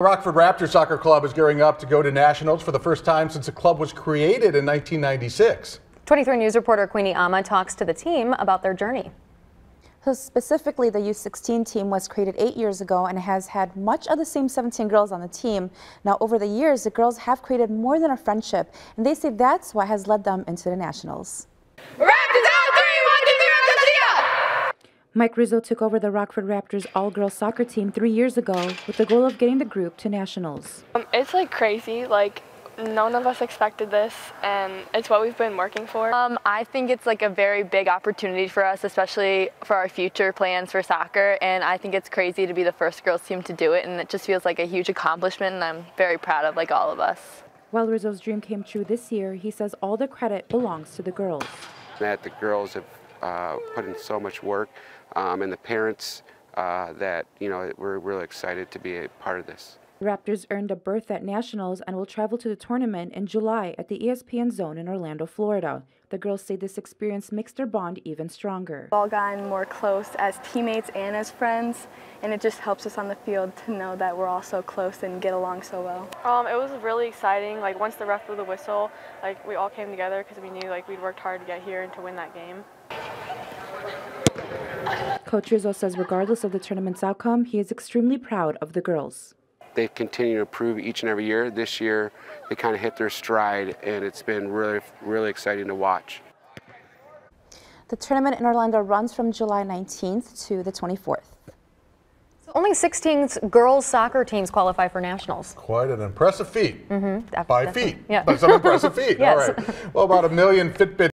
Rockford Raptors Soccer Club is gearing up to go to nationals for the first time since the club was created in 1996. 23 News reporter Queenie Amma talks to the team about their journey. So specifically, the U16 team was created eight years ago and has had much of the same 17 girls on the team. Now, over the years, the girls have created more than a friendship, and they say that's what has led them into the nationals. Mike Rizzo took over the Rockford Raptors all-girls soccer team three years ago with the goal of getting the group to nationals. Um, it's like crazy. Like none of us expected this, and it's what we've been working for. Um, I think it's like a very big opportunity for us, especially for our future plans for soccer. And I think it's crazy to be the first girls team to do it, and it just feels like a huge accomplishment. And I'm very proud of like all of us. While Rizzo's dream came true this year, he says all the credit belongs to the girls. That the girls have put in so much work, um, and the parents uh, that you know we're really excited to be a part of this. Raptors earned a berth at Nationals and will travel to the tournament in July at the ESPN Zone in Orlando, Florida. The girls say this experience makes their bond even stronger. We've all gotten more close as teammates and as friends, and it just helps us on the field to know that we're all so close and get along so well. Um, it was really exciting. Like once the ref blew the whistle, like we all came together because we knew like we'd worked hard to get here and to win that game. Coach Rizzo says regardless of the tournament's outcome, he is extremely proud of the girls. They've continued to improve each and every year. This year, they kind of hit their stride, and it's been really, really exciting to watch. The tournament in Orlando runs from July 19th to the 24th. So only 16 girls soccer teams qualify for nationals. Quite an impressive feat. Mm -hmm, By feet. Yeah. By some impressive feet. yes. All right. Well, about a million Fitbit